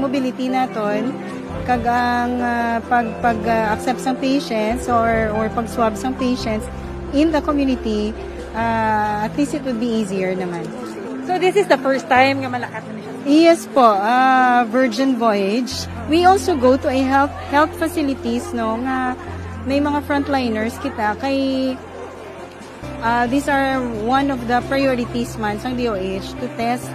mobility naton kag ang ah, pag pag ah, accept sang patients or or pag swab sang patients in the community ah, at least it would be easier naman. So this is the first time nga malakat na siya. Yes po, ah, Virgin Voyage. We also go to a health health facilities no nga may mga frontliners kita kay ah, these are one of the priorities man sang DOH to test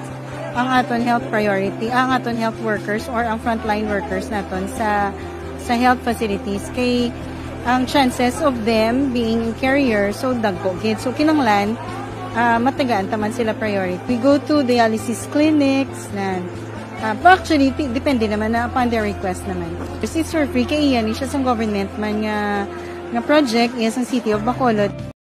ang aton health priority, ang aton health workers or ang frontline workers naton sa sa health facilities kay ang chances of them being carrier so dagko gid so kinanglan ah, matagaan taman sila priority. We go to dialysis clinics na ah, pero actually depende naman na upon their request naman. It's for free kay iyan siya sa government man nga nga project is ang City of Bacolod.